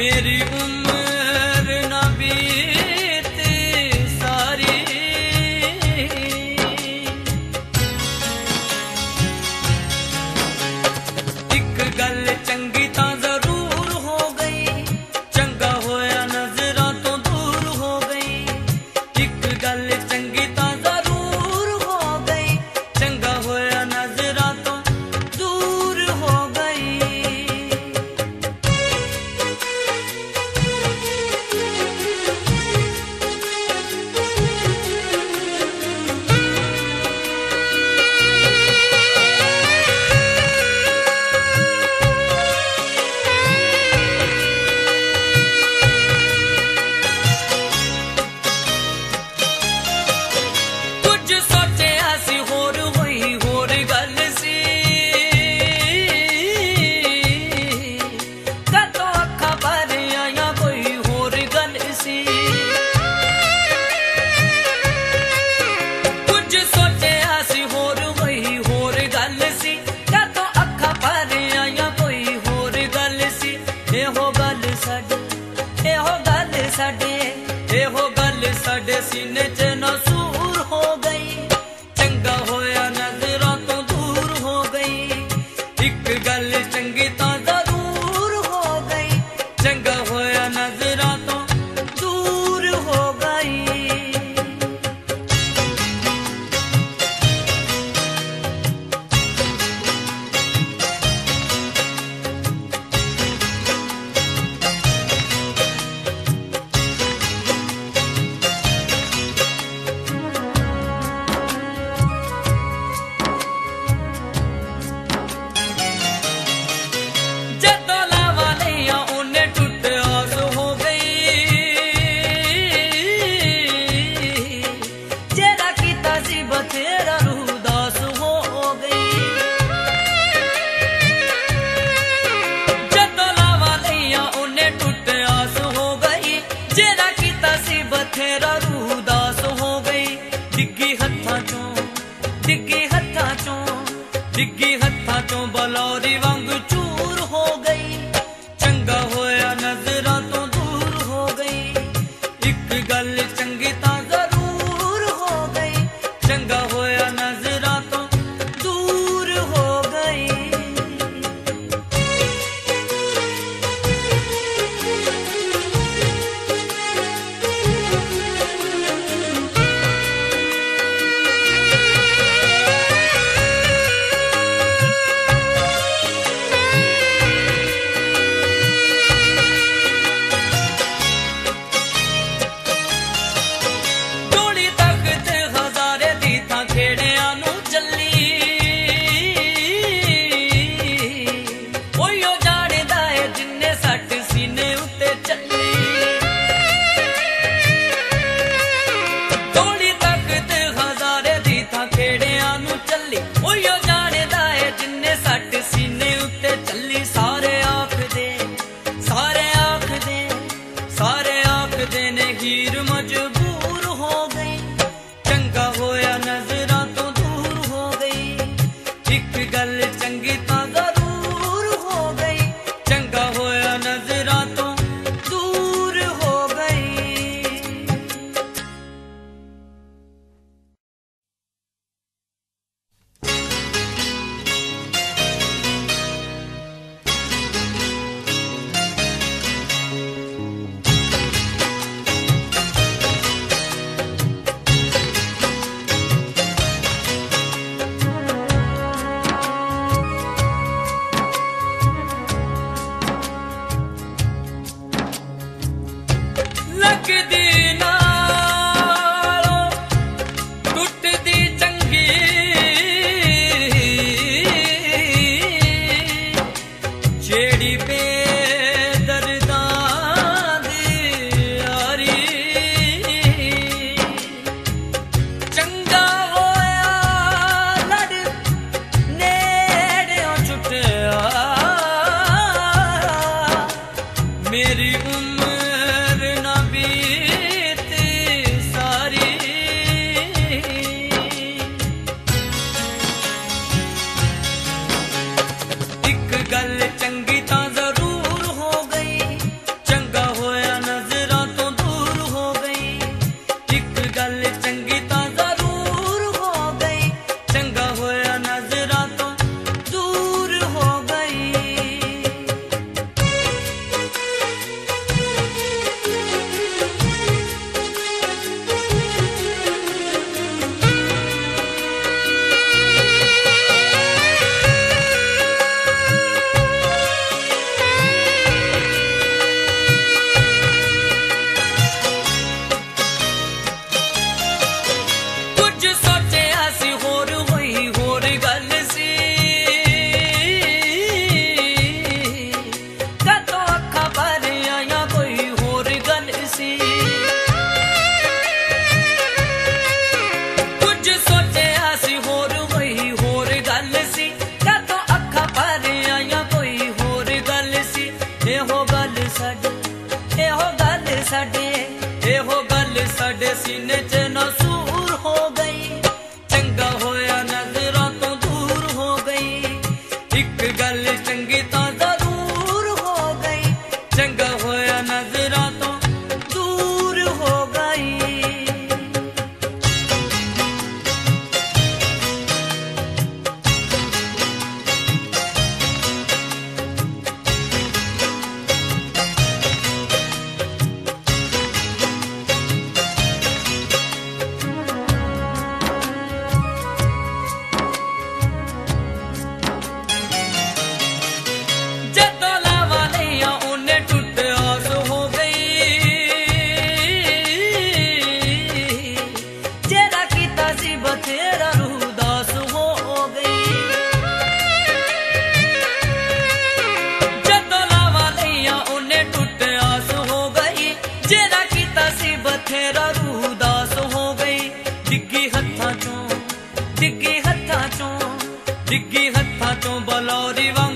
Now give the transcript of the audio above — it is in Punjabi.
Americano. sine ਡਿੱਗੀ ਹੱਥਾਂ ਚੋਂ ਡਿੱਗੀ ਹੱਥਾਂ ਚੋਂ ਬਲੌਰੀ ਵਾਂਗੂ ਜਿਹੜੀ ਬੇਦਰਦਾਂ ਦੀ ਯਾਰੀ ਚੰਗਾ ਹੋਇਆ ਲੜ ਨੇੜਿਓਂ ਮੇਰੀ ਉਮਰ ਸਾਡੇ ਇਹੋ ਗੱਲ ਸਾਡੇ ਇਹੋ ਗੱਲ ਸਾਡੇ ਸੀਨੇ 'ਚ हत्था चो डिग्गी हत्था चो बलौरी वा